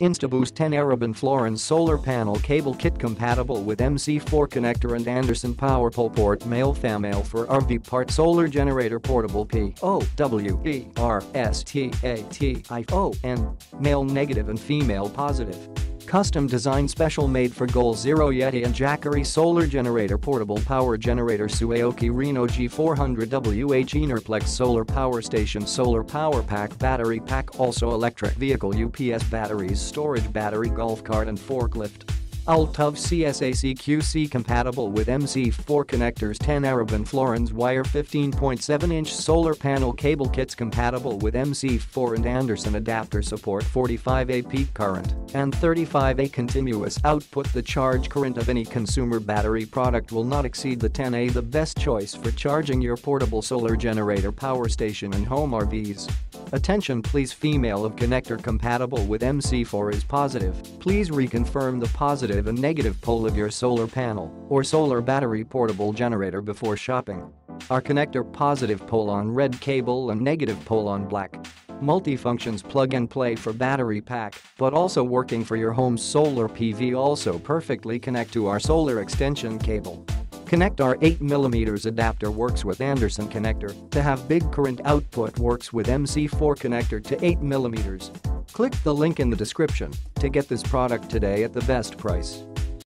InstaBoost 10 Arabin Florence solar panel cable kit compatible with MC4 connector and Anderson power pole port male female for RV part solar generator portable P O W E R S T A T I O N male negative and female positive. Custom design special made for Goal Zero Yeti and Jackery Solar Generator Portable Power Generator Suaoki Renogy 400WH Enerplex Solar Power Station Solar Power Pack Battery Pack Also electric vehicle UPS batteries Storage battery Golf cart and forklift Altov CSAC QC compatible with MC4 connectors 10 Arabin Florence wire 15.7-inch solar panel cable kits compatible with MC4 and Anderson adapter support 45A peak current and 35A continuous output The charge current of any consumer battery product will not exceed the 10A the best choice for charging your portable solar generator power station and home RVs. Attention please female of connector compatible with MC4 is positive, please reconfirm the positive and negative pole of your solar panel or solar battery portable generator before shopping. Our connector positive pole on red cable and negative pole on black. Multifunctions plug and play for battery pack, but also working for your home's solar PV also perfectly connect to our solar extension cable. Connect our 8mm adapter works with Anderson connector to have big current output works with MC4 connector to 8mm. Click the link in the description to get this product today at the best price.